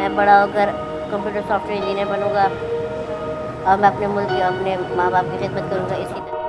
मैं बड़ा होकर कंप्यूटर सॉफ्टवेयर इंजीनियर बनूँगा। और मैं अपने मुल्क अपने माँ बाप की खिदमत करूँगा, इसी तरह।